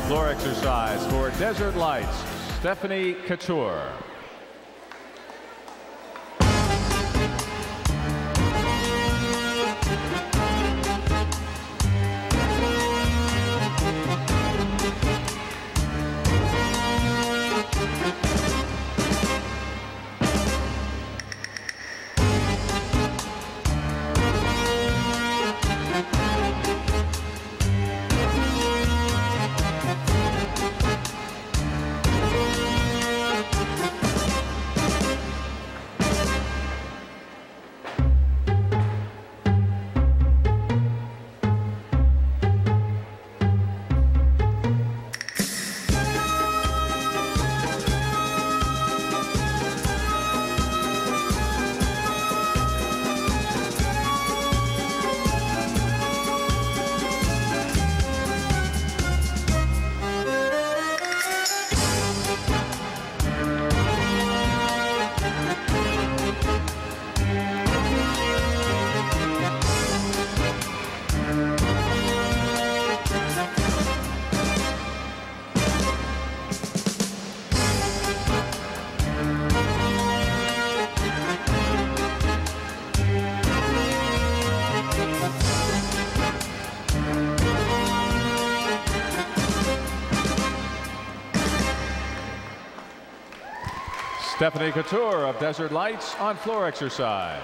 floor exercise for Desert Lights, Stephanie Couture. Stephanie Couture of Desert Lights on floor exercise.